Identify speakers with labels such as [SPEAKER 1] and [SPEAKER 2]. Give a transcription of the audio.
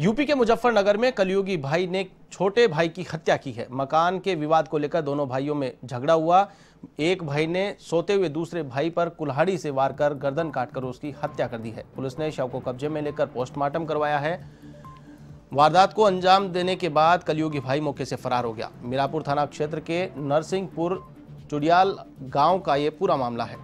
[SPEAKER 1] UP के मुजफ्फरनगर में कलयुगी भाई ने छोटे भाई की हत्या की है। मकान के विवाद को लेकर दोनों भाइयों में झगड़ा हुआ। एक भाई ने सोते हुए दूसरे भाई पर कुल्हाड़ी से वार कर गर्दन काटकर उसकी हत्या कर दी है। पुलिस ने शव को कब्जे में लेकर पोस्टमार्टम करवाया है। वारदात को अंजाम देने के बाद कलयुगी भाई मौके से फरार हो गया। मीरापुर थाना क्षेत्र के नरसिंहपुर चुड़ियाल गाँव का ये पूरा मामला है।